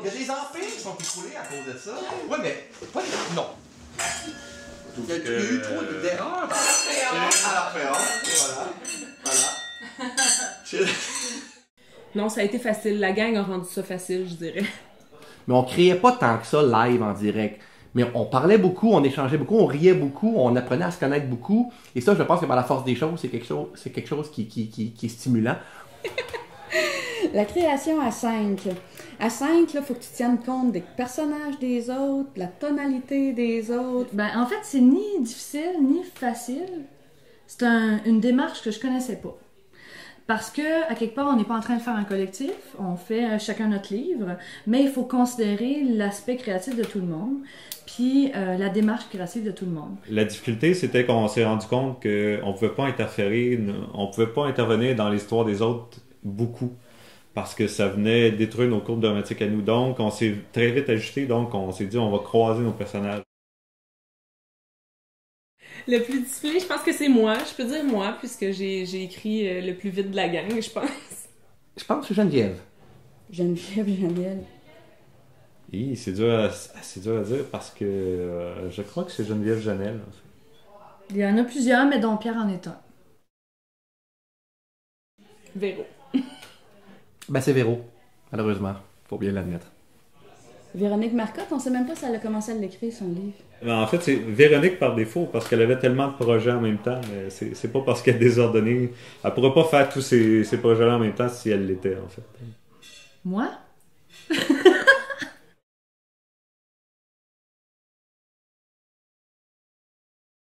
Il y a des empires qui sont écoulés à cause de ça. Ouais, mais pas. Non. Il y a eu trop d'erreurs. Alors, Voilà. Voilà. Non, ça a été facile. La gang a rendu ça facile, je dirais. Mais on criait pas tant que ça live en direct. Mais on parlait beaucoup, on échangeait beaucoup, on riait beaucoup, on apprenait à se connaître beaucoup. Et ça, je pense que par la force des choses, c'est quelque chose, c'est quelque chose qui, qui, qui, qui est stimulant. La création à 5. À 5, il faut que tu tiennes compte des personnages des autres, de la tonalité des autres. Ben, en fait, c'est ni difficile ni facile. C'est un- une démarche que je connaissais pas. Parce que, à quelque part, on n'est pas en train de faire un collectif, on fait euh, chacun notre livre, mais il faut considérer l'aspect créatif de tout le monde, puis euh, la démarche créative de tout le monde. La difficulté, c'était qu'on s'est rendu compte qu'on pouvait pas interférer, on pouvait pas intervenir dans l'histoire des autres beaucoup parce que ça venait détruire nos courbes dramatiques à nous. Donc, on s'est très vite ajusté, donc on s'est dit on va croiser nos personnages. Le plus discipliné, je pense que c'est moi. Je peux dire moi, puisque j'ai écrit euh, le plus vite de la gang, je pense. Je pense que c'est Geneviève. Geneviève, Geneviève. Et c'est dur, à, c'est dur à dire parce que euh, je crois que c'est Geneviève Janel. en fait. Il y en a plusieurs, mais dont Pierre en est un. Véro. Ben, c'est Véro, malheureusement. Faut bien l'admettre. Véronique Marcotte, on sait même pas si elle a commencé à l'écrire, son livre. Mais En fait, c'est Véronique par défaut parce qu'elle avait tellement de projets en même temps. Mais c'est, c'est pas parce qu'elle est désordonnée. Elle pourrait pas faire tous ces, ces projets-là en même temps si elle l'était, en fait. Moi?